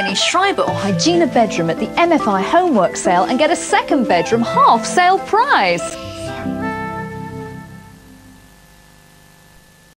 buy Schreiber or Hygiena bedroom at the MFI homework sale and get a second bedroom half sale prize.